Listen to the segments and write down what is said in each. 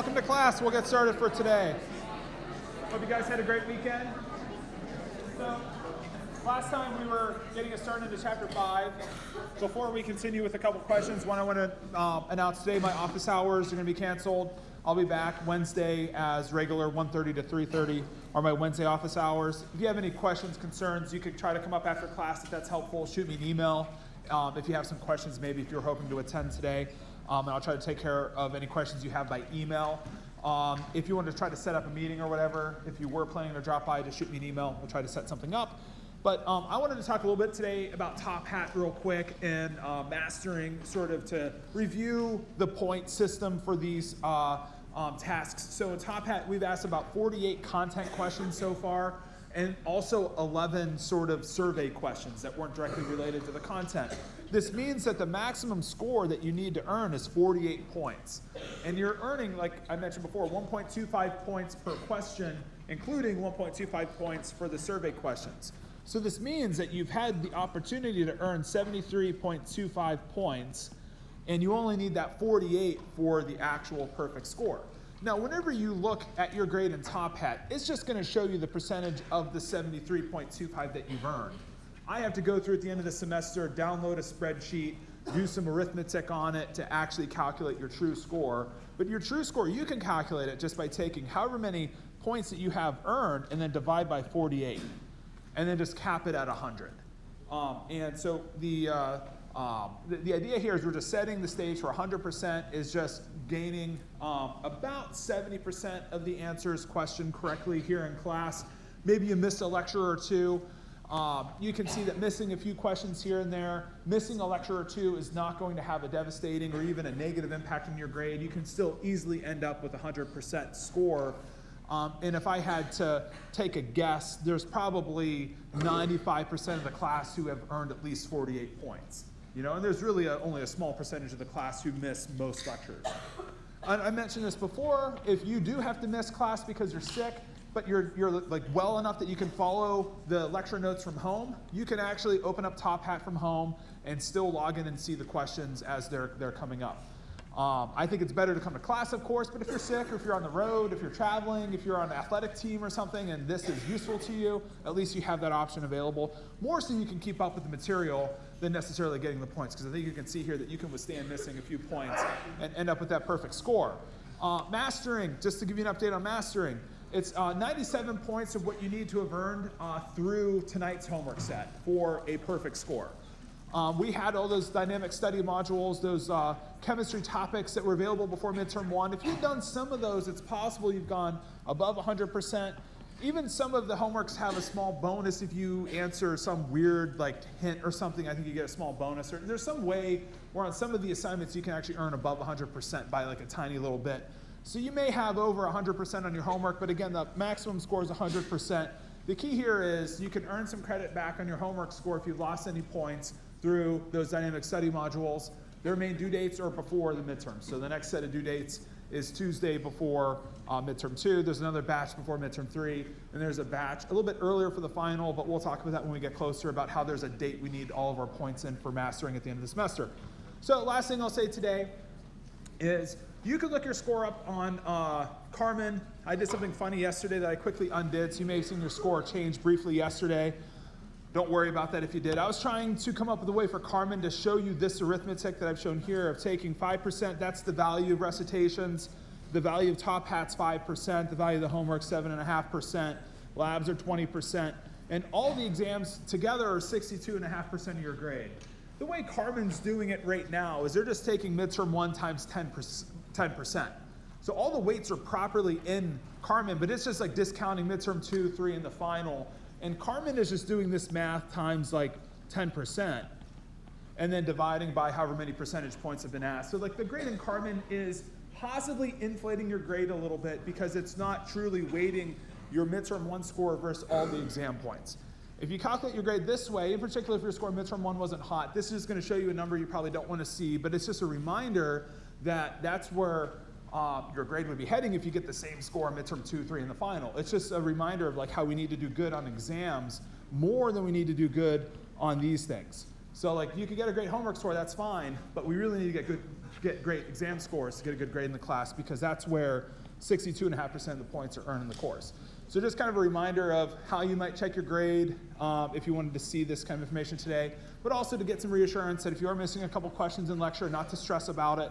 welcome to class. We'll get started for today. Hope you guys had a great weekend. So, last time we were getting us started into chapter five. Before we continue with a couple questions, one I want to um, announce today: my office hours are going to be canceled. I'll be back Wednesday as regular, 1:30 to 3:30 are my Wednesday office hours. If you have any questions, concerns, you could try to come up after class if that's helpful. Shoot me an email um, if you have some questions, maybe if you're hoping to attend today. Um, and I'll try to take care of any questions you have by email. Um, if you want to try to set up a meeting or whatever, if you were planning to drop by, just shoot me an email. We'll try to set something up. But um, I wanted to talk a little bit today about Top Hat real quick and uh, mastering, sort of to review the point system for these uh, um, tasks. So in Top Hat, we've asked about 48 content questions so far and also 11 sort of survey questions that weren't directly related to the content. This means that the maximum score that you need to earn is 48 points. And you're earning, like I mentioned before, 1.25 points per question, including 1.25 points for the survey questions. So this means that you've had the opportunity to earn 73.25 points, and you only need that 48 for the actual perfect score. Now, whenever you look at your grade in Top Hat, it's just going to show you the percentage of the 73.25 that you've earned. I have to go through at the end of the semester, download a spreadsheet, do some arithmetic on it to actually calculate your true score. But your true score, you can calculate it just by taking however many points that you have earned and then divide by 48. And then just cap it at 100. Um, and so the, uh, um, the, the, idea here is we're just setting the stage for 100% is just gaining um, about 70% of the answers questioned correctly here in class. Maybe you missed a lecture or two. Um, you can see that missing a few questions here and there, missing a lecture or two is not going to have a devastating or even a negative impact on your grade. You can still easily end up with a 100% score. Um, and if I had to take a guess, there's probably 95% of the class who have earned at least 48 points. You know, and there's really a, only a small percentage of the class who miss most lectures. I, I mentioned this before. If you do have to miss class because you're sick, but you're, you're like well enough that you can follow the lecture notes from home, you can actually open up Top Hat from home and still log in and see the questions as they're, they're coming up. Um, I think it's better to come to class, of course, but if you're sick or if you're on the road, if you're traveling, if you're on an athletic team or something and this is useful to you, at least you have that option available. More so you can keep up with the material than necessarily getting the points, because I think you can see here that you can withstand missing a few points and end up with that perfect score. Uh, mastering, just to give you an update on mastering, it's uh, 97 points of what you need to have earned uh, through tonight's homework set for a perfect score. Um, we had all those dynamic study modules, those uh, chemistry topics that were available before midterm one. If you've done some of those, it's possible you've gone above 100%. Even some of the homeworks have a small bonus if you answer some weird like hint or something. I think you get a small bonus. Or there's some way where on some of the assignments you can actually earn above 100% by like a tiny little bit. So you may have over 100% on your homework, but again, the maximum score is 100%. The key here is you can earn some credit back on your homework score if you've lost any points through those dynamic study modules. Their main due dates are before the midterm. So the next set of due dates is Tuesday before uh, midterm two. There's another batch before midterm three, and there's a batch a little bit earlier for the final, but we'll talk about that when we get closer about how there's a date we need all of our points in for mastering at the end of the semester. So last thing I'll say today is you could look your score up on uh, Carmen. I did something funny yesterday that I quickly undid, so you may have seen your score change briefly yesterday. Don't worry about that if you did. I was trying to come up with a way for Carmen to show you this arithmetic that I've shown here of taking 5%, that's the value of recitations, the value of top hats 5%, the value of the homework 7.5%, labs are 20%, and all the exams together are 62.5% of your grade. The way Carmen's doing it right now is they're just taking midterm one times 10%. 10%. So all the weights are properly in Carmen, but it's just like discounting midterm two, three, and the final and Carmen is just doing this math times like 10% and then dividing by however many percentage points have been asked. So like the grade in Carmen is possibly inflating your grade a little bit because it's not truly weighting your midterm one score versus all the exam points. If you calculate your grade this way, in particular if your score midterm one wasn't hot, this is going to show you a number you probably don't want to see, but it's just a reminder that that's where uh, your grade would be heading if you get the same score midterm two, three, in the final. It's just a reminder of like how we need to do good on exams more than we need to do good on these things. So like you could get a great homework score, that's fine, but we really need to get good, get great exam scores to get a good grade in the class because that's where 62.5% of the points are earned in the course. So just kind of a reminder of how you might check your grade um, if you wanted to see this kind of information today, but also to get some reassurance that if you are missing a couple questions in lecture, not to stress about it.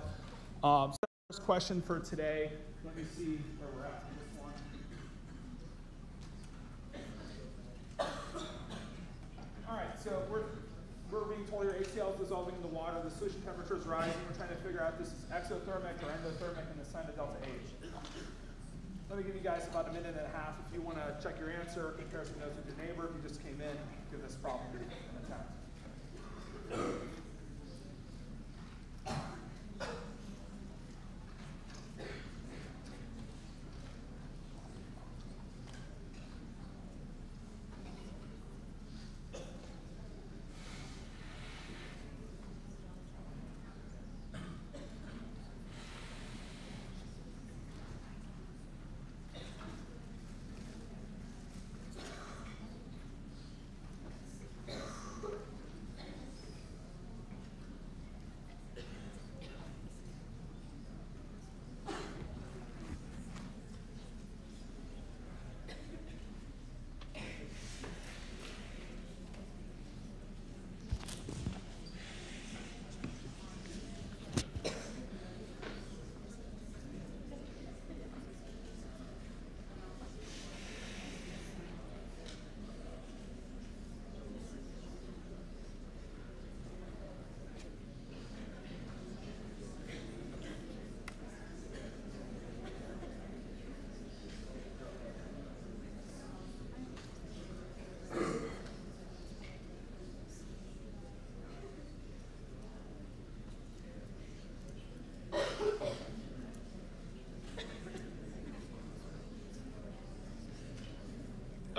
Um, so first question for today, let me see where we're at. With this one. All right, so we're we're being told your HCl is dissolving in the water, the solution temperature is rising, we're trying to figure out if this is exothermic or endothermic and the sign of delta H. Let me give you guys about a minute and a half if you want to check your answer, compare some notes with your neighbor. If you just came in, give this problem an attempt.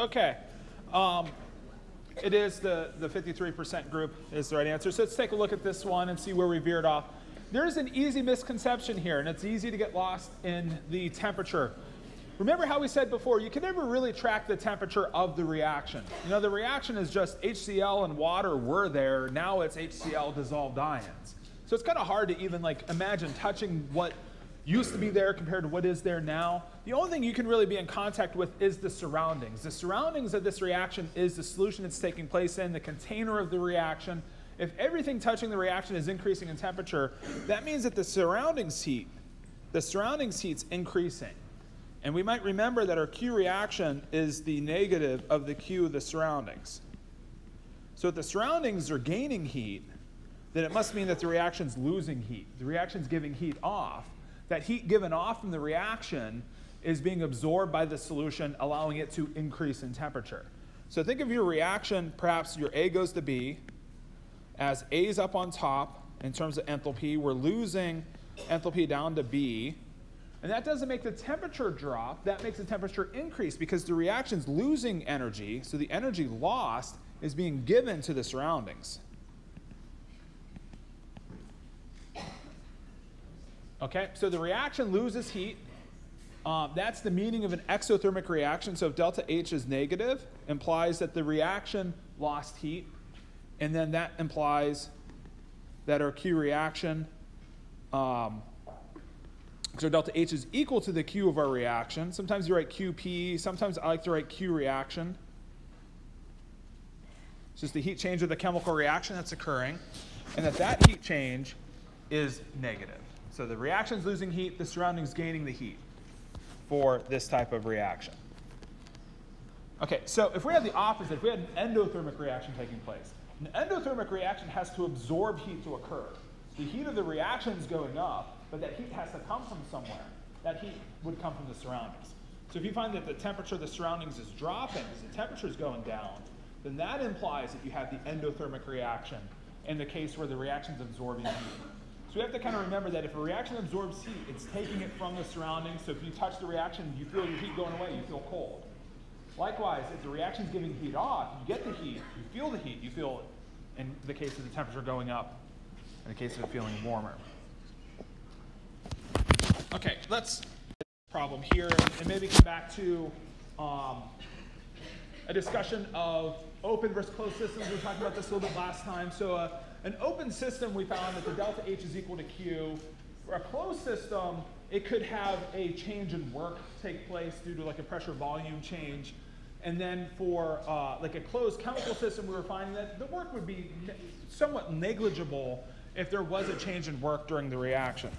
Okay. Um, it is the, the 53% group is the right answer. So let's take a look at this one and see where we veered off. There's an easy misconception here, and it's easy to get lost in the temperature. Remember how we said before, you can never really track the temperature of the reaction. You know, the reaction is just HCl and water were there, now it's HCl dissolved ions. So it's kind of hard to even like imagine touching what used to be there compared to what is there now. The only thing you can really be in contact with is the surroundings. The surroundings of this reaction is the solution it's taking place in, the container of the reaction. If everything touching the reaction is increasing in temperature, that means that the surroundings heat, the surroundings heat's increasing. And we might remember that our Q reaction is the negative of the Q of the surroundings. So if the surroundings are gaining heat, then it must mean that the reaction's losing heat. The reaction's giving heat off that heat given off from the reaction is being absorbed by the solution, allowing it to increase in temperature. So think of your reaction, perhaps your A goes to B, as A is up on top in terms of enthalpy, we're losing enthalpy down to B. And that doesn't make the temperature drop, that makes the temperature increase because the reaction's losing energy, so the energy lost is being given to the surroundings. Okay, so the reaction loses heat. Um, that's the meaning of an exothermic reaction. So if delta H is negative, implies that the reaction lost heat. And then that implies that our Q reaction, um, so delta H is equal to the Q of our reaction. Sometimes you write QP, sometimes I like to write Q reaction. It's just the heat change of the chemical reaction that's occurring. And that that heat change is negative. So the reaction's losing heat, the surrounding's gaining the heat for this type of reaction. Okay, so if we had the opposite, if we had an endothermic reaction taking place, an endothermic reaction has to absorb heat to occur. The heat of the reaction is going up, but that heat has to come from somewhere. That heat would come from the surroundings. So if you find that the temperature of the surroundings is dropping as the temperature is going down, then that implies that you have the endothermic reaction in the case where the reaction is absorbing heat. So we have to kind of remember that if a reaction absorbs heat, it's taking it from the surroundings. So if you touch the reaction, you feel your heat going away, you feel cold. Likewise, if the reaction is giving heat off, you get the heat, you feel the heat, you feel, in the case of the temperature going up, in the case of it feeling warmer. Okay, let's problem here and maybe come back to um, a discussion of open versus closed systems. We were talking about this a little bit last time. So uh, an open system, we found that the delta H is equal to Q. For a closed system, it could have a change in work take place due to like a pressure volume change. And then for uh, like a closed chemical system, we were finding that the work would be somewhat negligible if there was a change in work during the reaction.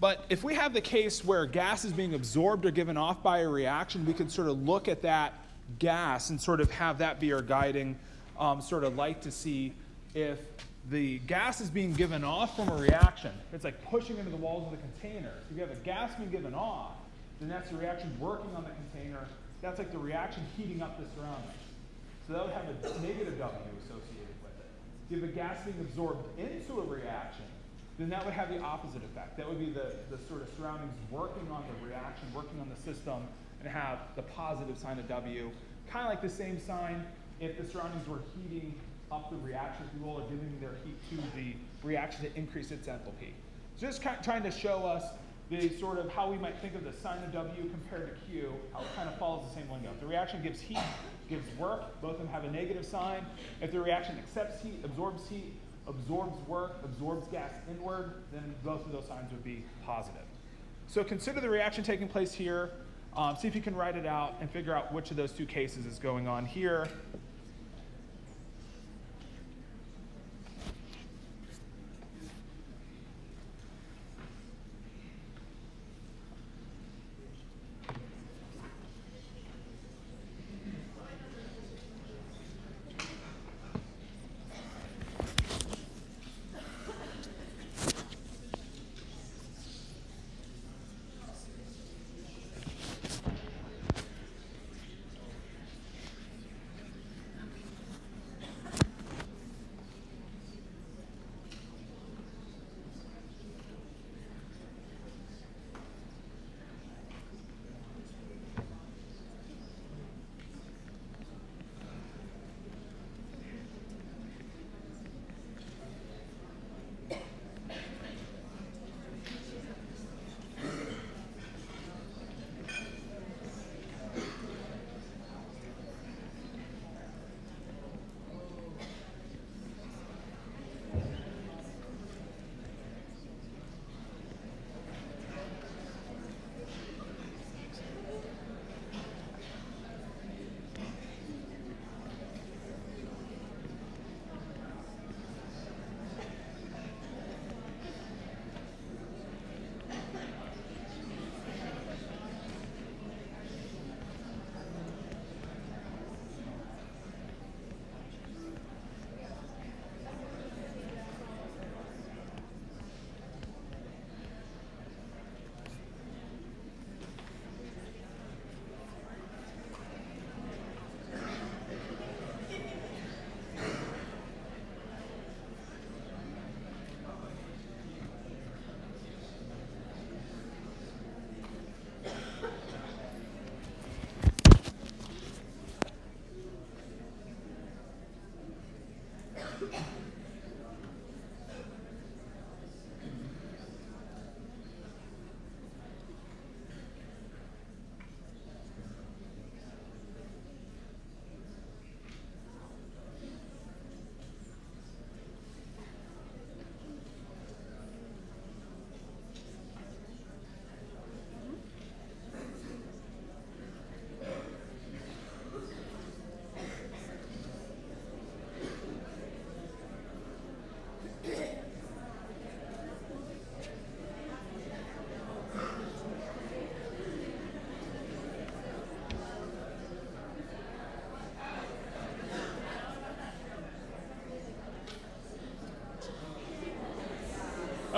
But if we have the case where gas is being absorbed or given off by a reaction, we can sort of look at that gas and sort of have that be our guiding um, sort of light to see if the gas is being given off from a reaction. It's like pushing into the walls of the container. If you have a gas being given off, then that's the reaction working on the container. That's like the reaction heating up the surroundings. So that would have a negative W associated with it. If you have a gas being absorbed into a reaction, then that would have the opposite effect. That would be the, the sort of surroundings working on the reaction, working on the system, and have the positive sign of W. Kind of like the same sign if the surroundings were heating the reaction, if you will, or giving their heat to the reaction to increase its enthalpy. So just kind of trying to show us the sort of how we might think of the sign of W compared to Q, how it kind of follows the same lingo. If the reaction gives heat, gives work, both of them have a negative sign. If the reaction accepts heat, absorbs heat, absorbs work, absorbs gas inward, then both of those signs would be positive. So consider the reaction taking place here. Um, see if you can write it out and figure out which of those two cases is going on here.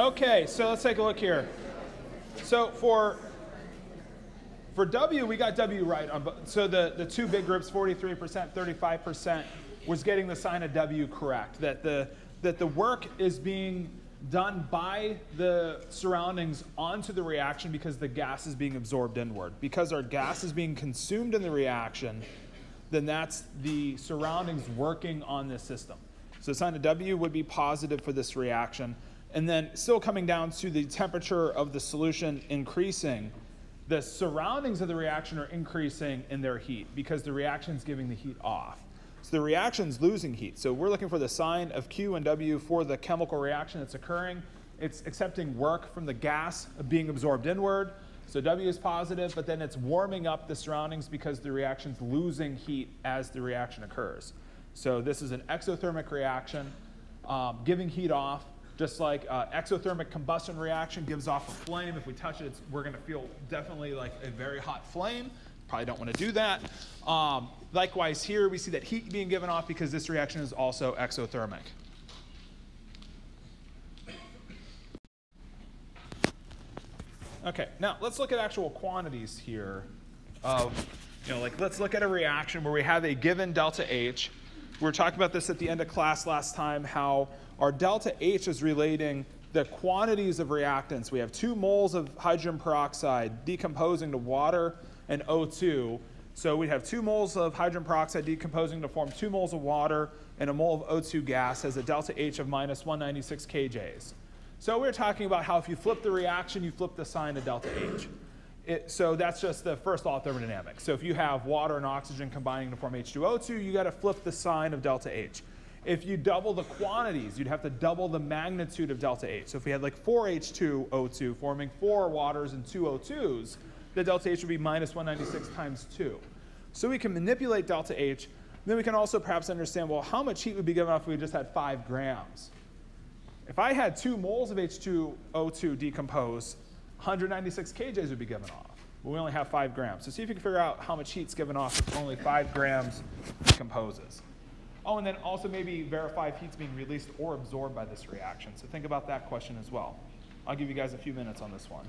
Okay, so let's take a look here. So for for W, we got W right. On, so the, the two big groups, 43%, 35%, was getting the sign of W correct. That the, that the work is being done by the surroundings onto the reaction because the gas is being absorbed inward. Because our gas is being consumed in the reaction, then that's the surroundings working on this system. So sign of W would be positive for this reaction. And then still coming down to the temperature of the solution increasing, the surroundings of the reaction are increasing in their heat because the reaction is giving the heat off. So the reaction's losing heat. So we're looking for the sign of Q and W for the chemical reaction that's occurring. It's accepting work from the gas being absorbed inward. So W is positive, but then it's warming up the surroundings because the reaction's losing heat as the reaction occurs. So this is an exothermic reaction, um, giving heat off, just like uh, exothermic combustion reaction gives off a flame. If we touch it, we're going to feel definitely like a very hot flame. Probably don't want to do that. Um, likewise here, we see that heat being given off because this reaction is also exothermic. Okay, now let's look at actual quantities here of, you know, like let's look at a reaction where we have a given delta H. We were talking about this at the end of class last time, how our delta H is relating the quantities of reactants. We have two moles of hydrogen peroxide decomposing to water and O2. So we have two moles of hydrogen peroxide decomposing to form two moles of water and a mole of O2 gas has a delta H of minus 196 kJs. So we are talking about how if you flip the reaction, you flip the sign of delta H. It, so that's just the first law of thermodynamics. So if you have water and oxygen combining to form H2O2, you got to flip the sign of delta H. If you double the quantities, you'd have to double the magnitude of delta H. So if we had like 4 H2O2 forming 4 waters and 2 O2s, the delta H would be minus 196 times 2. So we can manipulate delta H. Then we can also perhaps understand, well, how much heat would be given off if we just had 5 grams? If I had two moles of H2O2 decompose, 196 kJs would be given off. But we only have five grams. So see if you can figure out how much heat's given off if only five grams decomposes. Oh, and then also maybe verify if heat's being released or absorbed by this reaction. So think about that question as well. I'll give you guys a few minutes on this one.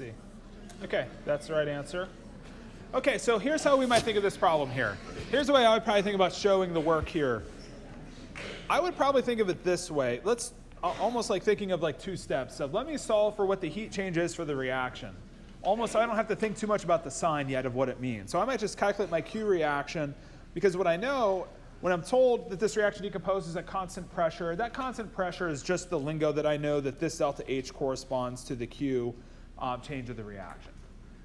C. Okay, that's the right answer. Okay, so here's how we might think of this problem here. Here's the way I would probably think about showing the work here. I would probably think of it this way. Let's almost like thinking of like two steps of let me solve for what the heat change is for the reaction. Almost I don't have to think too much about the sign yet of what it means. So I might just calculate my Q reaction because what I know when I'm told that this reaction decomposes at constant pressure, that constant pressure is just the lingo that I know that this delta H corresponds to the Q um, change of the reaction.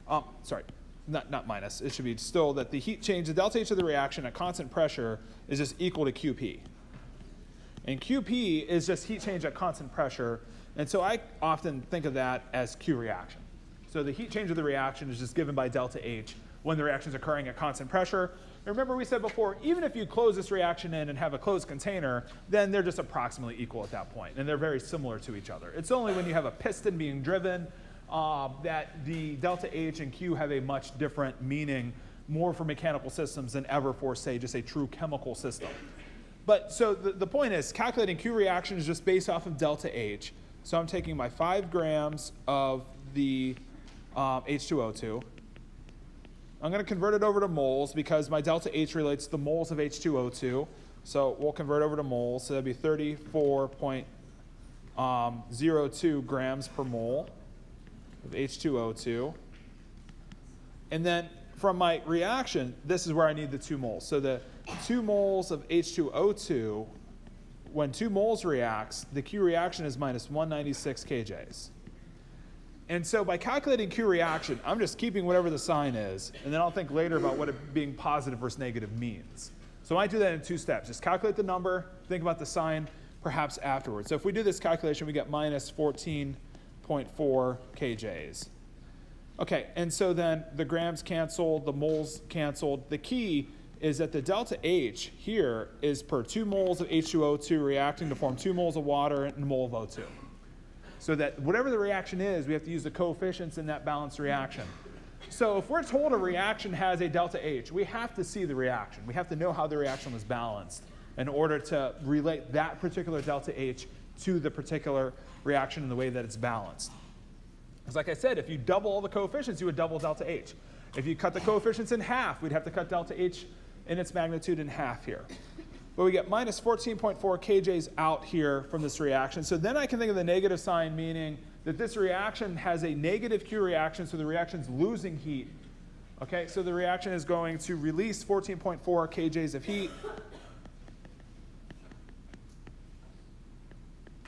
Um, sorry, not, not minus. It should be still that the heat change, the delta H of the reaction at constant pressure is just equal to QP. And QP is just heat change at constant pressure. And so I often think of that as Q reaction. So the heat change of the reaction is just given by delta H when the reaction is occurring at constant pressure. remember we said before, even if you close this reaction in and have a closed container, then they're just approximately equal at that point, and they're very similar to each other. It's only when you have a piston being driven uh, that the delta H and Q have a much different meaning, more for mechanical systems than ever for, say, just a true chemical system. But so the, the point is, calculating Q reaction is just based off of delta H. So I'm taking my 5 grams of the um, H2O2. I'm going to convert it over to moles because my delta H relates to the moles of H2O2. So we'll convert over to moles. So that'd be 34.02 um, grams per mole of H2O2. And then from my reaction, this is where I need the two moles. So the two moles of H2O2, when two moles reacts, the Q reaction is minus 196 kJs. And so by calculating Q reaction, I'm just keeping whatever the sign is, and then I'll think later about what it being positive versus negative means. So I do that in two steps. Just calculate the number, think about the sign, perhaps afterwards. So if we do this calculation, we get minus 14.4 kJs. Okay, and so then the grams canceled, the moles canceled. The key is that the delta H here is per two moles of H2O2 reacting to form two moles of water and a mole of O2. So that whatever the reaction is, we have to use the coefficients in that balanced reaction. So if we're told a reaction has a delta H, we have to see the reaction. We have to know how the reaction was balanced in order to relate that particular delta H to the particular reaction in the way that it's balanced. Because like I said, if you double all the coefficients, you would double delta H. If you cut the coefficients in half, we'd have to cut delta H in its magnitude in half here. But we get minus 14.4 kJs out here from this reaction. So then I can think of the negative sign, meaning that this reaction has a negative Q reaction, so the reaction's losing heat. Okay, so the reaction is going to release 14.4 kJs of heat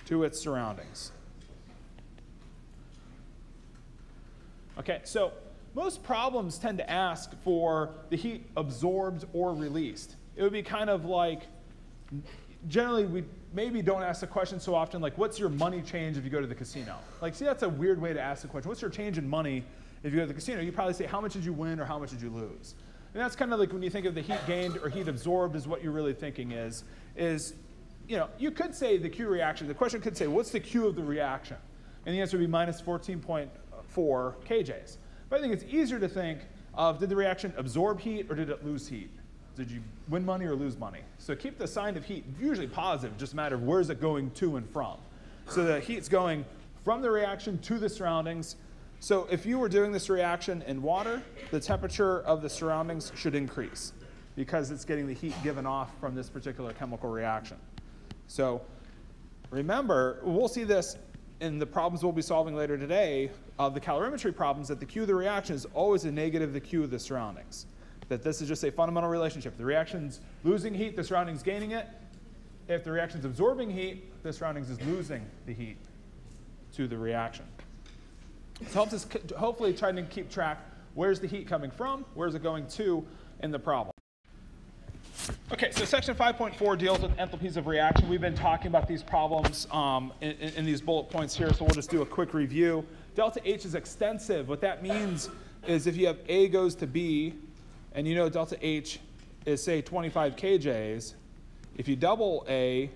to its surroundings. Okay, so most problems tend to ask for the heat absorbed or released. It would be kind of like, generally we maybe don't ask the question so often like, what's your money change if you go to the casino? Like, see, that's a weird way to ask the question. What's your change in money if you go to the casino? You probably say, how much did you win or how much did you lose? And that's kind of like when you think of the heat gained or heat absorbed is what you're really thinking is, is, you know, you could say the Q reaction. The question could say, what's the Q of the reaction? And the answer would be minus 14.4 kJs. But I think it's easier to think of did the reaction absorb heat or did it lose heat? Did you win money or lose money? So keep the sign of heat usually positive, just a matter of where is it going to and from. So the heat's going from the reaction to the surroundings. So if you were doing this reaction in water, the temperature of the surroundings should increase because it's getting the heat given off from this particular chemical reaction. So remember, we'll see this in the problems we'll be solving later today of the calorimetry problems that the Q of the reaction is always a negative the Q of the surroundings. That this is just a fundamental relationship. The reaction's losing heat, the surroundings gaining it. If the reaction's absorbing heat, the surroundings is losing the heat to the reaction. So helps us hopefully trying to keep track where's the heat coming from, where's it going to in the problem. Okay, so section 5.4 deals with enthalpies of reaction. We've been talking about these problems um, in, in, these bullet points here, so we'll just do a quick review. Delta H is extensive. What that means is if you have A goes to B, and you know delta H is, say, 25 kJs, if you double A,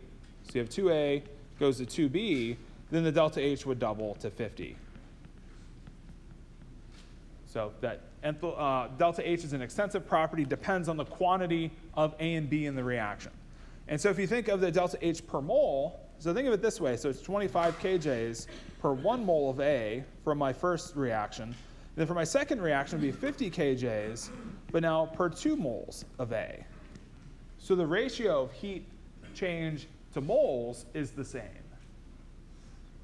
so you have 2A goes to 2B, then the delta H would double to 50. So that uh, delta H is an extensive property, depends on the quantity of A and B in the reaction. And so if you think of the delta H per mole, So think of it this way. So it's 25 kJs per one mole of A from my first reaction. And then for my second reaction, it would be 50 kJs, but now per two moles of A. So the ratio of heat change to moles is the same.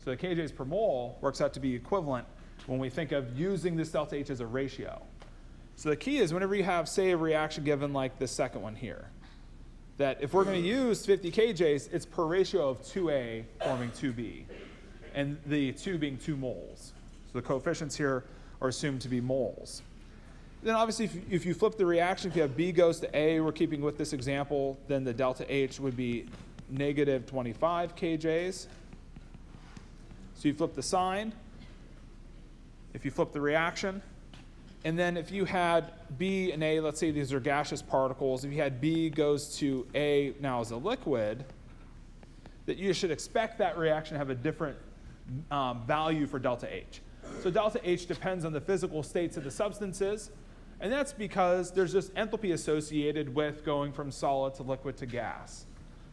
So the kJs per mole works out to be equivalent when we think of using this delta H as a ratio. So the key is whenever you have, say, a reaction given like the second one here, that if we're going to use 50 kJs, it's per ratio of 2A forming 2B, and the 2 being 2 moles. So the coefficients here are assumed to be moles. Then obviously, if if you flip the reaction, if you have B goes to A, we're keeping with this example, then the delta H would be negative 25 kJs. So you flip the sign. If you flip the reaction, and then if you had B and A, let's say these are gaseous particles, if you had B goes to A now as a liquid, that you should expect that reaction to have a different um, value for delta H. So delta H depends on the physical states of the substances, and that's because there's just enthalpy associated with going from solid to liquid to gas.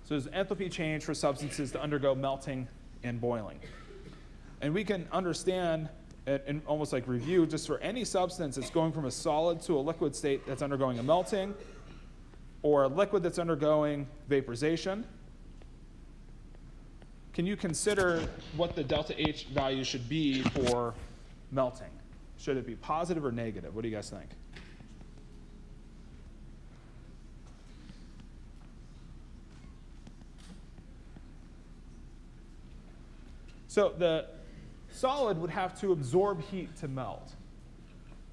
So there's enthalpy change for substances to undergo melting and boiling. And we can understand and almost like review just for any substance that's going from a solid to a liquid state that's undergoing a melting or a liquid that's undergoing vaporization. Can you consider what the delta H value should be for melting? Should it be positive or negative? What do you guys think? So the solid would have to absorb heat to melt.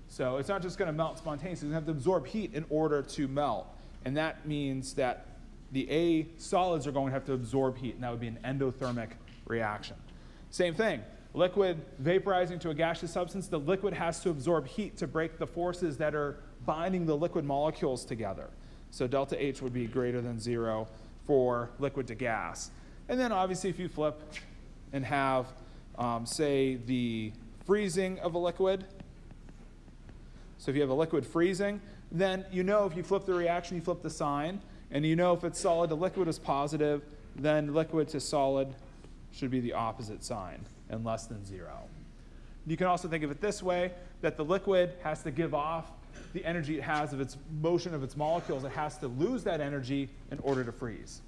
So it's not just going to melt spontaneously, it's going to have to absorb heat in order to melt. And that means that the A solids are going to have to absorb heat, and that would be an endothermic reaction. Same thing, liquid vaporizing to a gaseous substance, the liquid has to absorb heat to break the forces that are binding the liquid molecules together. So delta H would be greater than zero for liquid to gas. And then obviously if you flip and have um, say, the freezing of a liquid. So if you have a liquid freezing, then you know if you flip the reaction, you flip the sign, and you know if it's solid to liquid is positive, then liquid to solid should be the opposite sign and less than zero. You can also think of it this way, that the liquid has to give off the energy it has of its motion of its molecules. It has to lose that energy in order to freeze.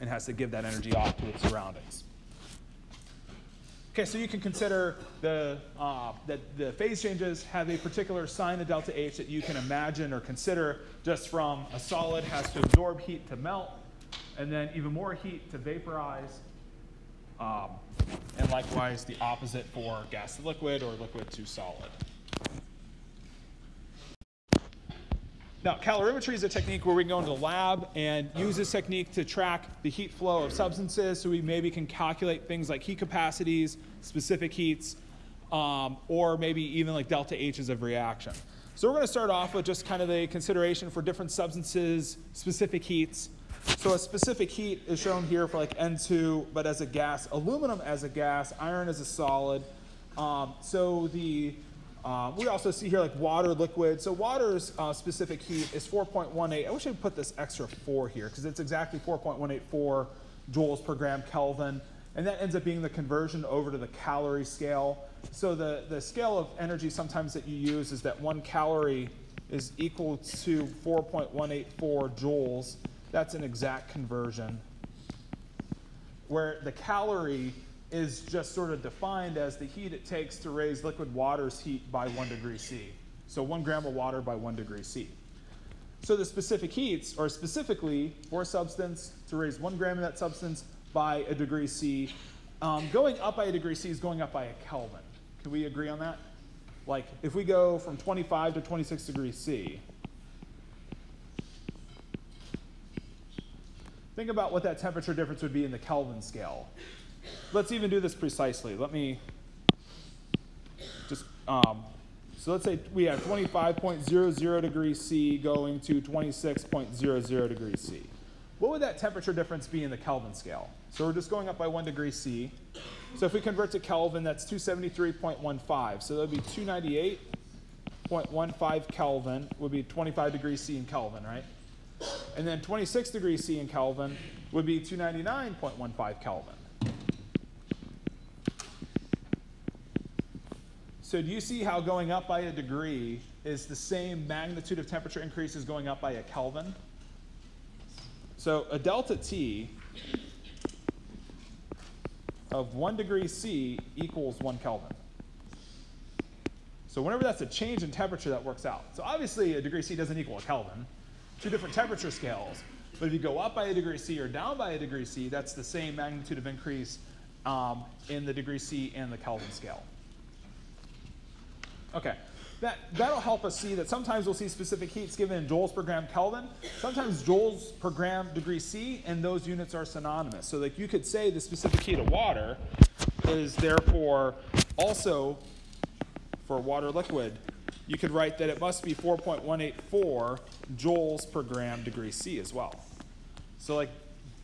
It has to give that energy off to its surroundings. Okay, so you can consider the, uh, that the phase changes have a particular sign of delta H that you can imagine or consider just from a solid has to absorb heat to melt, and then even more heat to vaporize, um, and likewise the opposite for gas to liquid or liquid to solid. Now, calorimetry is a technique where we can go into the lab and use this technique to track the heat flow of substances so we maybe can calculate things like heat capacities, specific heats, um, or maybe even like delta H's of reaction. So we're going to start off with just kind of a consideration for different substances, specific heats. So a specific heat is shown here for like N2, but as a gas, aluminum as a gas, iron as a solid. Um, so the um, we also see here like water, liquid. So water's uh, specific heat is 4.18. I wish I would put this extra 4 here because it's exactly 4.184 joules per gram Kelvin. And that ends up being the conversion over to the calorie scale. So the, the scale of energy sometimes that you use is that one calorie is equal to 4.184 joules. That's an exact conversion. Where the calorie is just sort of defined as the heat it takes to raise liquid water's heat by one degree C. So one gram of water by one degree C. So the specific heats are specifically for a substance to raise one gram of that substance by a degree C. Um, going up by a degree C is going up by a Kelvin. Can we agree on that? Like if we go from 25 to 26 degrees C, think about what that temperature difference would be in the Kelvin scale. Let's even do this precisely. Let me just, um, so let's say we have 25.00 degrees C going to 26.00 degrees C. What would that temperature difference be in the Kelvin scale? So we're just going up by one degree C. So if we convert to Kelvin, that's 273.15. So that would be 298.15 Kelvin would be 25 degrees C in Kelvin, right? And then 26 degrees C in Kelvin would be 299.15 Kelvin. So do you see how going up by a degree is the same magnitude of temperature increase as going up by a Kelvin? So a delta T of 1 degree C equals 1 Kelvin. So whenever that's a change in temperature, that works out. So obviously, a degree C doesn't equal a Kelvin. Two different temperature scales. But if you go up by a degree C or down by a degree C, that's the same magnitude of increase um, in the degree C and the Kelvin scale. Okay, that, that'll help us see that sometimes we'll see specific heats given in joules per gram Kelvin, sometimes joules per gram degree C, and those units are synonymous. So like you could say the specific heat of water is therefore also for water liquid, you could write that it must be 4.184 joules per gram degree C as well. So like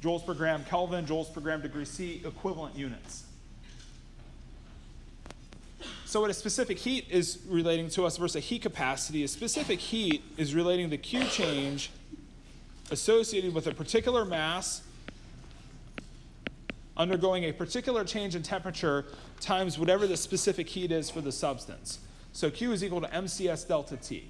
joules per gram Kelvin, joules per gram degree C, equivalent units. So what a specific heat is relating to us versus a heat capacity, a specific heat is relating the Q change associated with a particular mass undergoing a particular change in temperature times whatever the specific heat is for the substance. So Q is equal to MCS delta T.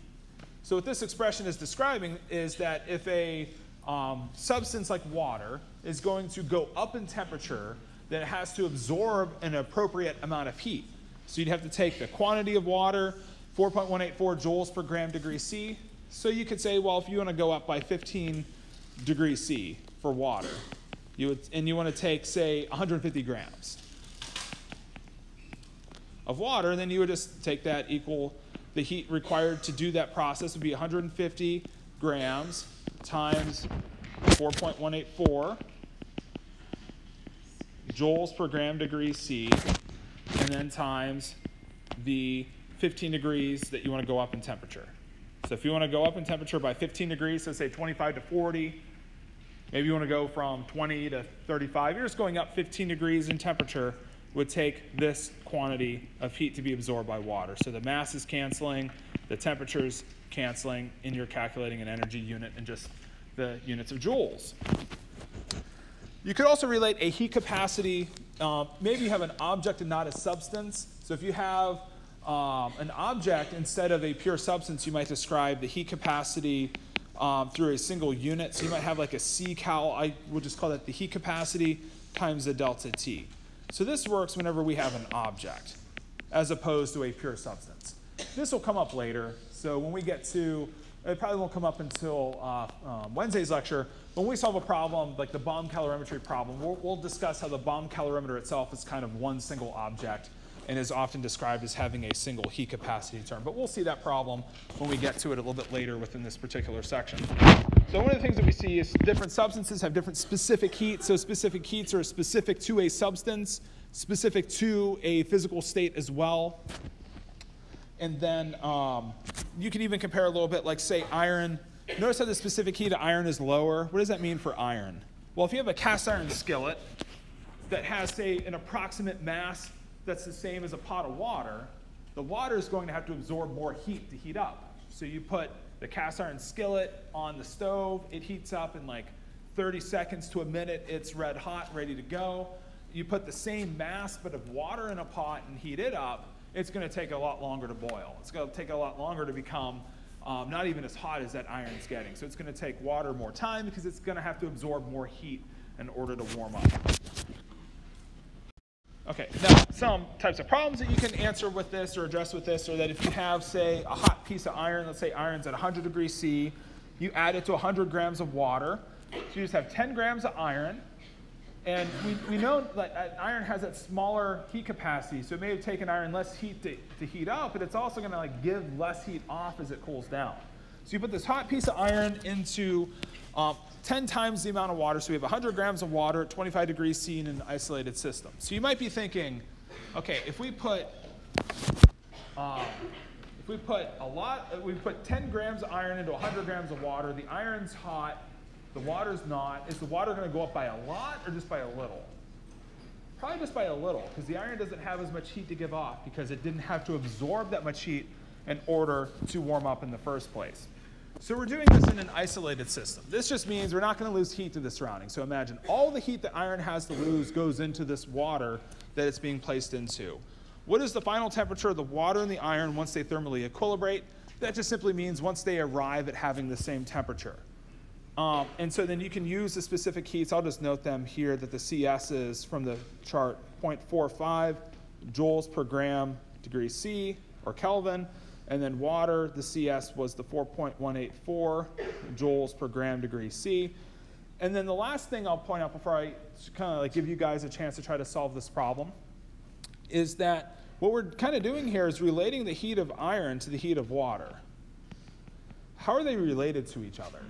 So what this expression is describing is that if a um, substance like water is going to go up in temperature, then it has to absorb an appropriate amount of heat. So you'd have to take the quantity of water, 4.184 joules per gram degree C. So you could say, well, if you want to go up by 15 degrees C for water, you would, and you want to take, say, 150 grams of water, then you would just take that equal the heat required to do that process would be 150 grams times 4.184 joules per gram degree C and then times the 15 degrees that you want to go up in temperature. So if you want to go up in temperature by 15 degrees, so say 25 to 40, maybe you want to go from 20 to 35, you're just going up 15 degrees in temperature would take this quantity of heat to be absorbed by water. So the mass is canceling, the temperature's canceling, and you're calculating an energy unit in just the units of joules. You could also relate a heat capacity uh, maybe you have an object and not a substance. So if you have um, an object instead of a pure substance, you might describe the heat capacity um, through a single unit. So you might have like a C cal, I would just call that the heat capacity times the delta T. So this works whenever we have an object as opposed to a pure substance. This will come up later. So when we get to, it probably won't come up until uh, um, Wednesday's lecture, when we solve a problem like the bomb calorimetry problem, we'll, we'll, discuss how the bomb calorimeter itself is kind of one single object and is often described as having a single heat capacity term. But we'll see that problem when we get to it a little bit later within this particular section. So one of the things that we see is different substances have different specific heats. So specific heats are specific to a substance, specific to a physical state as well. And then um, you can even compare a little bit like say iron Notice how the specific heat of iron is lower. What does that mean for iron? Well, if you have a cast iron skillet that has, say, an approximate mass that's the same as a pot of water, the water is going to have to absorb more heat to heat up. So you put the cast iron skillet on the stove, it heats up in like 30 seconds to a minute, it's red hot, ready to go. You put the same mass but of water in a pot and heat it up, it's going to take a lot longer to boil. It's going to take a lot longer to become um, not even as hot as that iron's getting. So it's going to take water more time because it's going to have to absorb more heat in order to warm up. Okay, now some types of problems that you can answer with this or address with this are that if you have, say, a hot piece of iron, let's say iron's at 100 degrees C, you add it to 100 grams of water. So you just have 10 grams of iron, and we, we know that iron has that smaller heat capacity, so it may have taken iron less heat to, to heat up, but it's also going to like give less heat off as it cools down. So you put this hot piece of iron into um, 10 times the amount of water, so we have 100 grams of water at 25 degrees C in an isolated system. So you might be thinking, okay, if we put um, if we put a lot, we put 10 grams of iron into 100 grams of water, the iron's hot, the water's not. Is the water going to go up by a lot or just by a little? Probably just by a little, because the iron doesn't have as much heat to give off because it didn't have to absorb that much heat in order to warm up in the first place. So we're doing this in an isolated system. This just means we're not going to lose heat to the surroundings. So imagine all the heat that iron has to lose goes into this water that it's being placed into. What is the final temperature of the water and the iron once they thermally equilibrate? That just simply means once they arrive at having the same temperature. Um, and so then you can use the specific heats. I'll just note them here that the CS is from the chart 0.45 joules per gram degree C or Kelvin. And then water, the CS was the 4.184 joules per gram degree C. And then the last thing I'll point out before I kind of like give you guys a chance to try to solve this problem is that what we're kind of doing here is relating the heat of iron to the heat of water. How are they related to each other?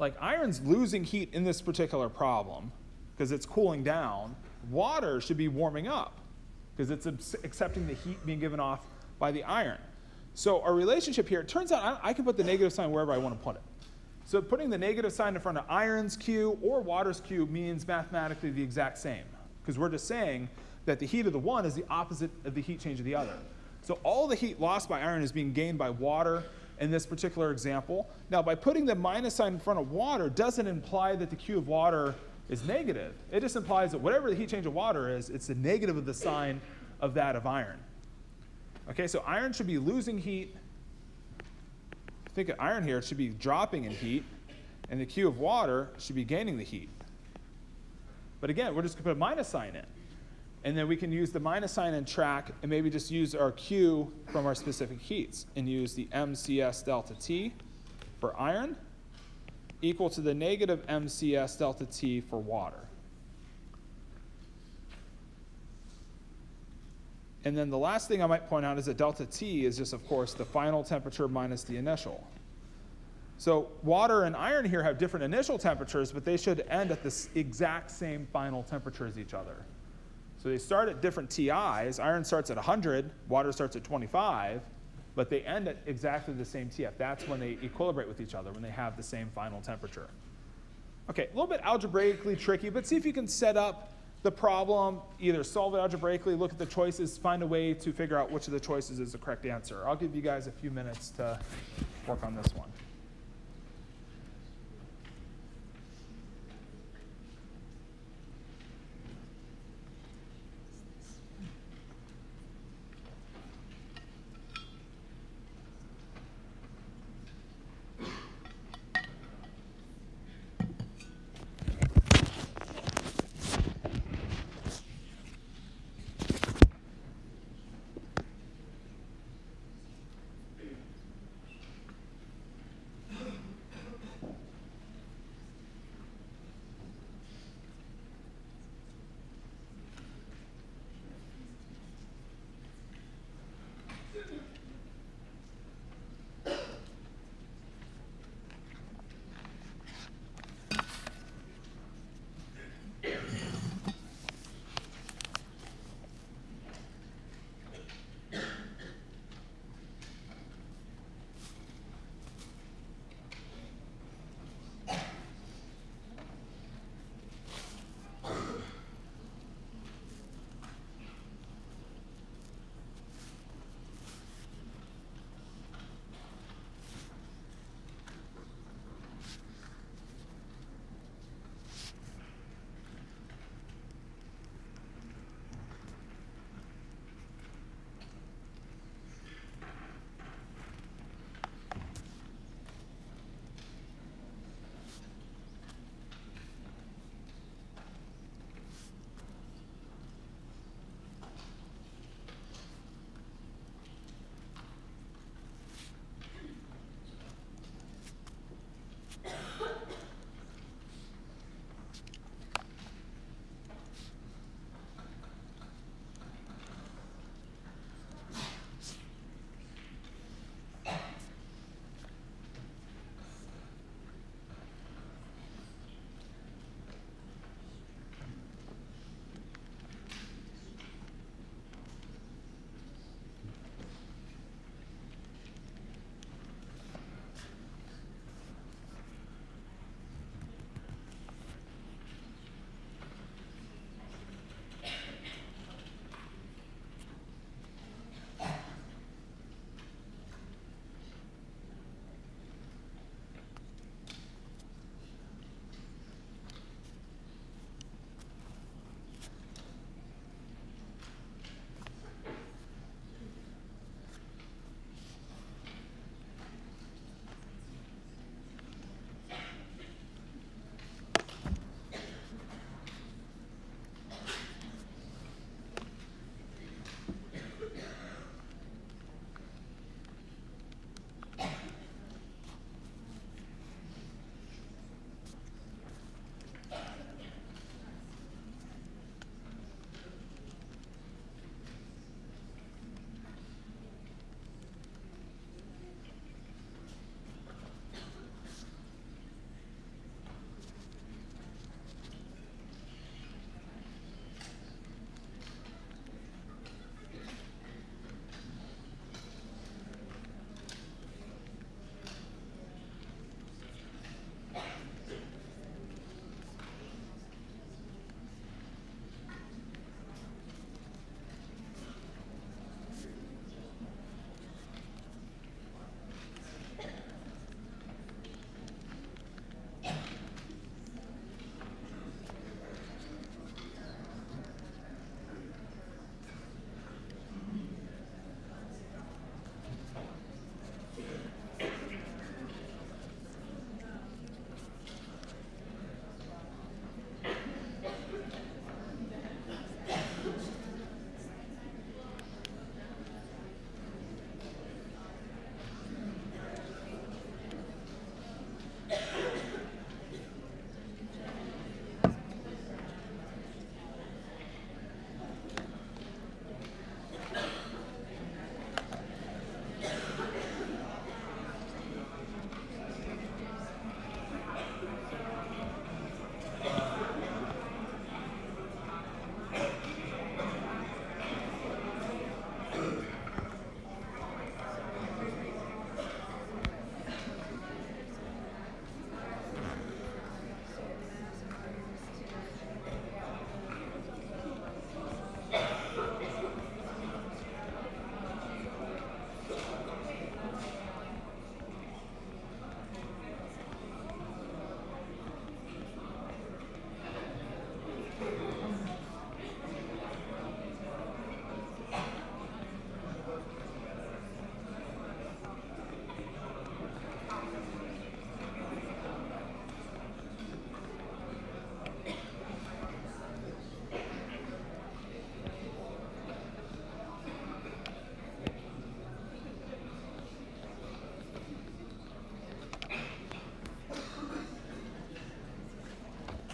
Like iron's losing heat in this particular problem because it's cooling down. Water should be warming up because it's accepting the heat being given off by the iron. So our relationship here, it turns out I, I can put the negative sign wherever I want to put it. So putting the negative sign in front of iron's Q or water's Q means mathematically the exact same because we're just saying that the heat of the one is the opposite of the heat change of the other. So all the heat lost by iron is being gained by water in this particular example. Now by putting the minus sign in front of water doesn't imply that the Q of water is negative. It just implies that whatever the heat change of water is, it's the negative of the sign of that of iron. Okay, so iron should be losing heat. Think of iron here, it should be dropping in heat, and the Q of water should be gaining the heat. But again, we're just going to put a minus sign in. And then we can use the minus sign and track and maybe just use our Q from our specific heats and use the MCS delta T for iron equal to the negative MCS delta T for water. And then the last thing I might point out is that delta T is just, of course, the final temperature minus the initial. So water and iron here have different initial temperatures, but they should end at the exact same final temperature as each other. So they start at different TIs. Iron starts at 100, water starts at 25, but they end at exactly the same TF. That's when they equilibrate with each other, when they have the same final temperature. Okay, a little bit algebraically tricky, but see if you can set up the problem, either solve it algebraically, look at the choices, find a way to figure out which of the choices is the correct answer. I'll give you guys a few minutes to work on this one.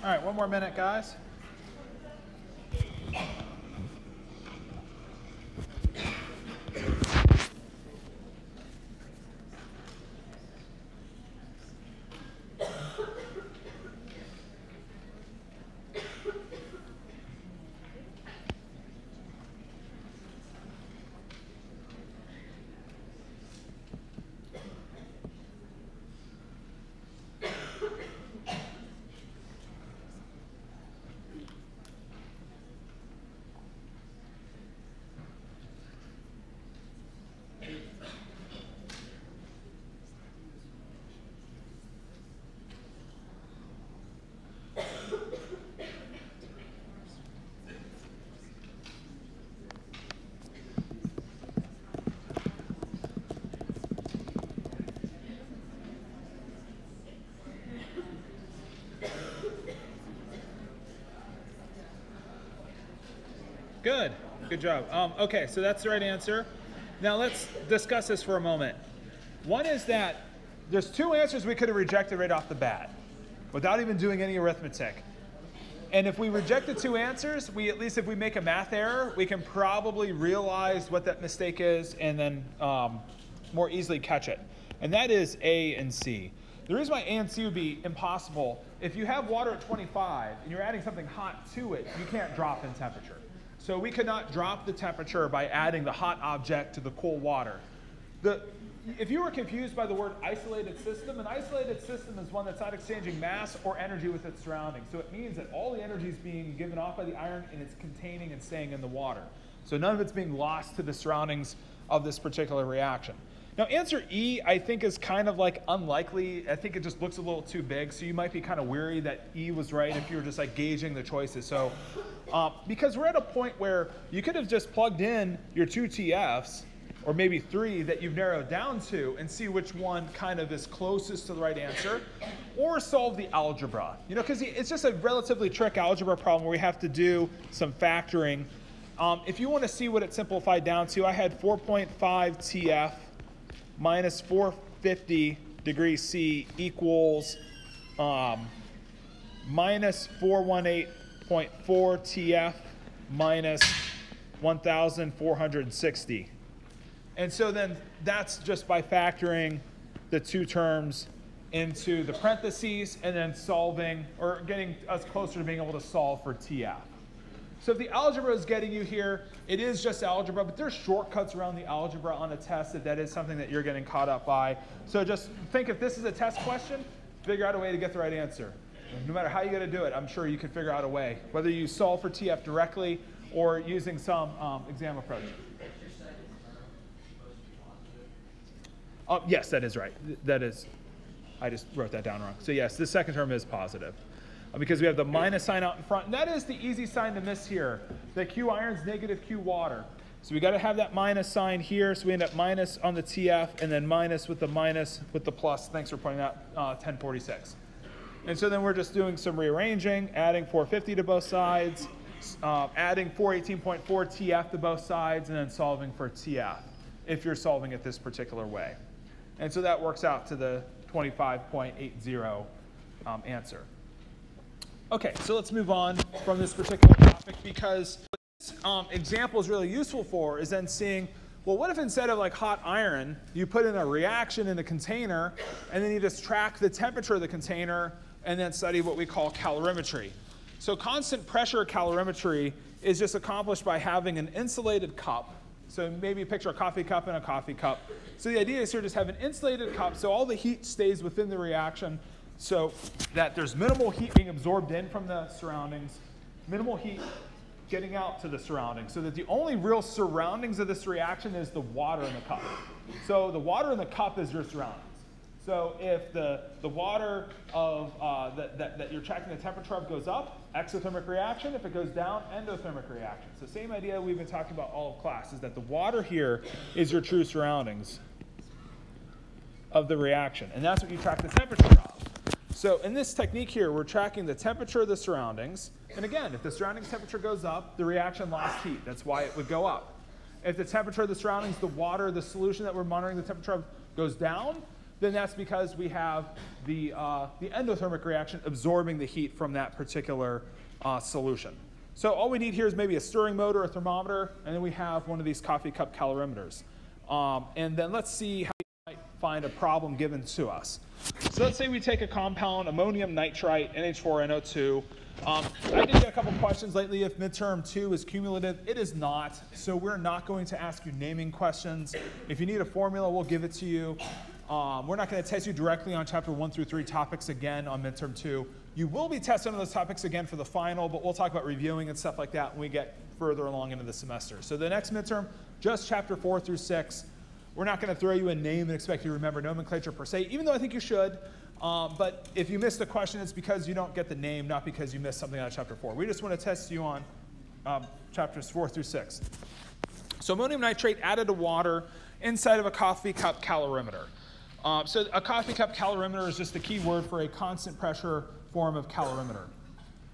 All right, one more minute, guys. Good. Good job. Um, okay, so that's the right answer. Now let's discuss this for a moment. One is that there's two answers we could have rejected right off the bat without even doing any arithmetic. And if we reject the two answers, we at least if we make a math error, we can probably realize what that mistake is and then um, more easily catch it. And that is A and C. The reason why A and C would be impossible, if you have water at 25 and you're adding something hot to it, you can't drop in temperature. So we cannot drop the temperature by adding the hot object to the cool water. The, if you were confused by the word isolated system, an isolated system is one that's not exchanging mass or energy with its surroundings. So it means that all the energy is being given off by the iron and it's containing and staying in the water. So none of it's being lost to the surroundings of this particular reaction. Now, answer E, I think, is kind of like unlikely. I think it just looks a little too big, so you might be kind of weary that E was right if you were just like gauging the choices. So, uh, because we're at a point where you could have just plugged in your two TFs, or maybe three that you've narrowed down to, and see which one kind of is closest to the right answer, or solve the algebra. You know, because it's just a relatively trick algebra problem where we have to do some factoring. Um, if you want to see what it simplified down to, I had 4.5 TF minus 450 degrees C equals um, minus 418.4 TF minus 1,460. And so then that's just by factoring the two terms into the parentheses and then solving or getting us closer to being able to solve for TF. So if the algebra is getting you here, it is just algebra, but there's shortcuts around the algebra on a test that that is something that you're getting caught up by. So just think if this is a test question, figure out a way to get the right answer. No matter how you're going to do it, I'm sure you can figure out a way, whether you solve for TF directly or using some um, exam approach. Oh, yes, that is right. That is, I just wrote that down wrong. So yes, the second term is positive. Uh, because we have the minus sign out in front. And that is the easy sign to miss here. The Q iron's negative Q water. So we got to have that minus sign here. So we end up minus on the TF and then minus with the minus with the plus. Thanks for pointing out uh, 1046. And so then we're just doing some rearranging, adding 450 to both sides, uh, adding 418.4 TF to both sides, and then solving for TF if you're solving it this particular way. And so that works out to the 25.80 um, answer. Okay, so let's move on from this particular topic because this um, example is really useful for is then seeing, well, what if instead of like hot iron, you put in a reaction in a container and then you just track the temperature of the container and then study what we call calorimetry. So constant pressure calorimetry is just accomplished by having an insulated cup. So maybe picture a coffee cup and a coffee cup. So the idea is here just have an insulated cup so all the heat stays within the reaction so that there's minimal heat being absorbed in from the surroundings, minimal heat getting out to the surroundings, so that the only real surroundings of this reaction is the water in the cup. So the water in the cup is your surroundings. So if the, the water of uh, that, that, that you're tracking the temperature of goes up, exothermic reaction. If it goes down, endothermic reaction. So same idea we've been talking about all of class is that the water here is your true surroundings of the reaction. And that's what you track the temperature of. So in this technique here, we're tracking the temperature of the surroundings. And again, if the surroundings temperature goes up, the reaction lost heat. That's why it would go up. If the temperature of the surroundings, the water, the solution that we're monitoring the temperature of goes down, then that's because we have the, uh, the endothermic reaction absorbing the heat from that particular uh, solution. So all we need here is maybe a stirring motor, a thermometer, and then we have one of these coffee cup calorimeters. Um, and then let's see how we might find a problem given to us. So let's say we take a compound, ammonium nitrite, NH4NO2. Um, I did get a couple questions lately if midterm two is cumulative. It is not. So we're not going to ask you naming questions. If you need a formula, we'll give it to you. Um, we're not going to test you directly on chapter one through three topics again on midterm two. You will be tested on those topics again for the final, but we'll talk about reviewing and stuff like that when we get further along into the semester. So the next midterm, just chapter four through six. We're not going to throw you a name and expect you to remember nomenclature per se, even though I think you should. Um, but if you missed the question, it's because you don't get the name, not because you missed something out of chapter four. We just want to test you on um, chapters four through six. So ammonium nitrate added to water inside of a coffee cup calorimeter. Um, so a coffee cup calorimeter is just the key word for a constant pressure form of calorimeter.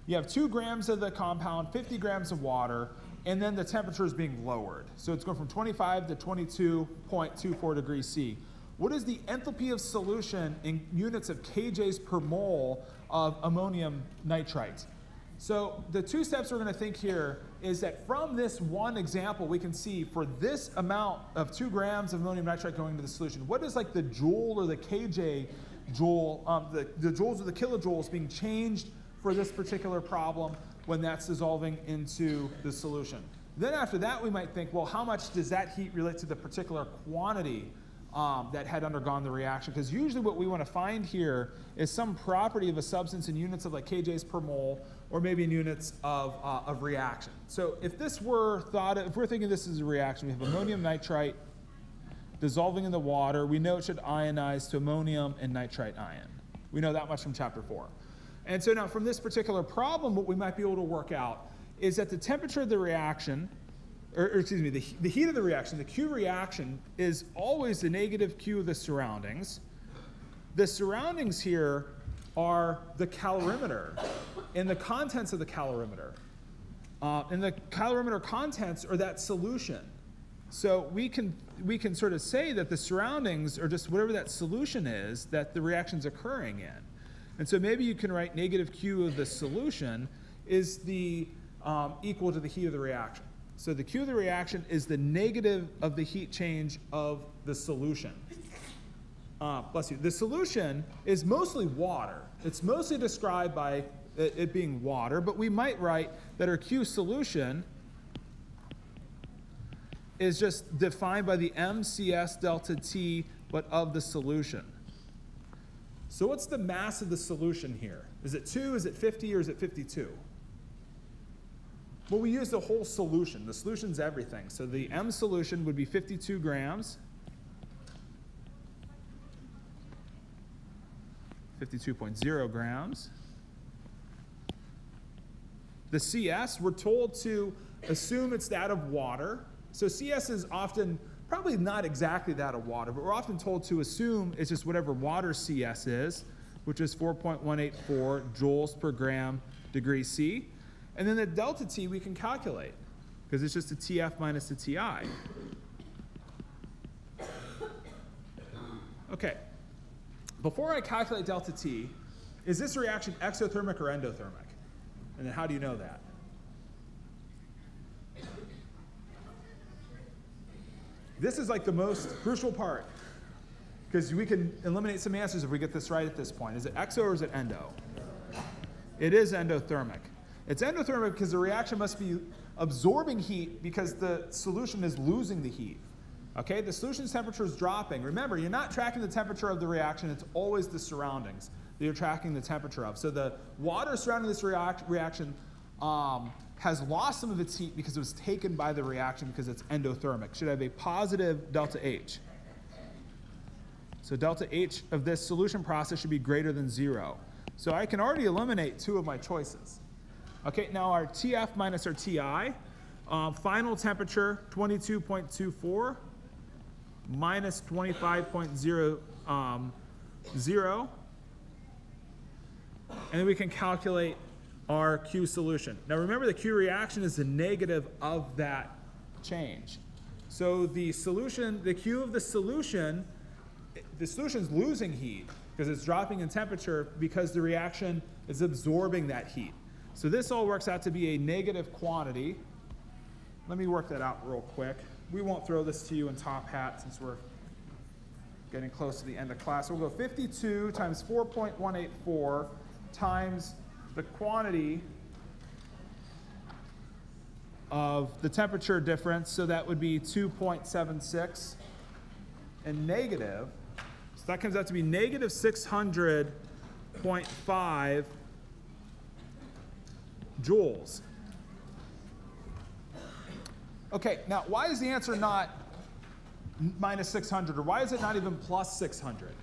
You have two grams of the compound, 50 grams of water, and then the temperature is being lowered. So it's going from 25 to 22.24 degrees C. What is the enthalpy of solution in units of kJs per mole of ammonium nitrite? So the two steps we're going to think here is that from this one example, we can see for this amount of two grams of ammonium nitrate going into the solution, what is like the joule or the kJ joule, um, the, the joules or the kilojoules being changed for this particular problem when that's dissolving into the solution. Then after that, we might think, well, how much does that heat relate to the particular quantity um, that had undergone the reaction? Because usually what we want to find here is some property of a substance in units of like kJs per mole, or maybe in units of, uh, of reaction. So if this were thought, of, if we're thinking this is a reaction, we have ammonium nitrite dissolving in the water. We know it should ionize to ammonium and nitrite ion. We know that much from chapter four. And so now from this particular problem, what we might be able to work out is that the temperature of the reaction, or, or excuse me, the, the heat of the reaction, the Q reaction is always the negative Q of the surroundings. The surroundings here are the calorimeter and the contents of the calorimeter. Uh, and the calorimeter contents are that solution. So we can, we can sort of say that the surroundings are just whatever that solution is that the reaction's occurring in. And so maybe you can write negative Q of the solution is the um, equal to the heat of the reaction. So the Q of the reaction is the negative of the heat change of the solution. Uh, bless you. The solution is mostly water. It's mostly described by it, it being water, but we might write that our Q solution is just defined by the MCS delta T, but of the solution. So what's the mass of the solution here? Is it 2, is it 50, or is it 52? Well, we use the whole solution. The solution's everything. So the M solution would be 52 grams. 52.0 grams. The CS, we're told to assume it's that of water. So CS is often probably not exactly that of water, but we're often told to assume it's just whatever water CS is, which is 4.184 joules per gram degree C. And then the delta T we can calculate, because it's just a TF minus a TI. Okay, before I calculate delta T, is this reaction exothermic or endothermic? And then how do you know that? This is like the most crucial part because we can eliminate some answers if we get this right at this point. Is it exo or is it endo? It is endothermic. It's endothermic because the reaction must be absorbing heat because the solution is losing the heat. Okay, the solution's temperature is dropping. Remember, you're not tracking the temperature of the reaction, it's always the surroundings that you're tracking the temperature of. So the water surrounding this react reaction um, has lost some of its heat because it was taken by the reaction because it's endothermic. Should have a positive delta H. So delta H of this solution process should be greater than zero. So I can already eliminate two of my choices. Okay, now our TF minus our TI, uh, final temperature 22.24 minus 25.0 um. And then we can calculate our Q solution. Now remember the Q reaction is the negative of that change. So the solution, the Q of the solution, the solution's losing heat because it's dropping in temperature because the reaction is absorbing that heat. So this all works out to be a negative quantity. Let me work that out real quick. We won't throw this to you in top hat since we're getting close to the end of class. We'll go 52 times 4.184 times the quantity of the temperature difference, so that would be 2.76, and negative, so that comes out to be negative 600.5 joules. Okay, now why is the answer not minus 600, or why is it not even plus 600?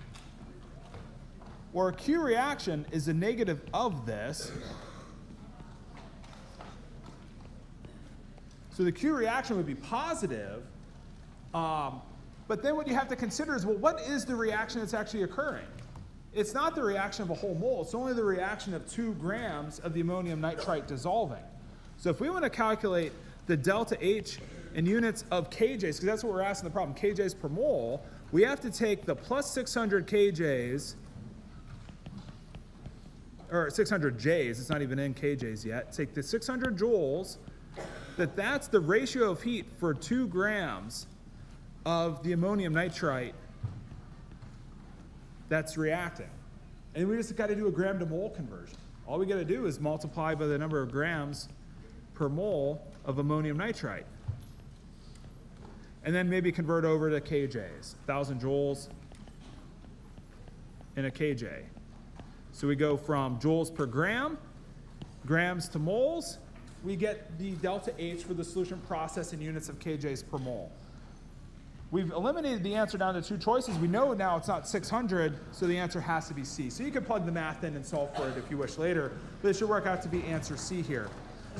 Well, a Q reaction is a negative of this, So the Q reaction would be positive, um, but then what you have to consider is, well, what is the reaction that's actually occurring? It's not the reaction of a whole mole, it's only the reaction of two grams of the ammonium nitrite dissolving. So if we want to calculate the delta H in units of kJs, because that's what we're asking the problem, kJs per mole, we have to take the plus 600 kJs, or 600 Js, it's not even in kJs yet, take the 600 joules that that's the ratio of heat for two grams of the ammonium nitrite that's reacting. And we just got to do a gram to mole conversion. All we got to do is multiply by the number of grams per mole of ammonium nitrite. And then maybe convert over to kJs, 1,000 joules in a kJ. So we go from joules per gram, grams to moles, we get the delta H for the solution process in units of kJs per mole. We've eliminated the answer down to two choices. We know now it's not 600, so the answer has to be C. So you can plug the math in and solve for it if you wish later, but it should work out to be answer C here.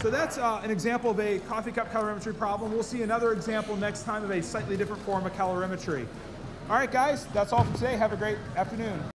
So that's uh, an example of a coffee cup calorimetry problem. We'll see another example next time of a slightly different form of calorimetry. All right, guys, that's all for today. Have a great afternoon.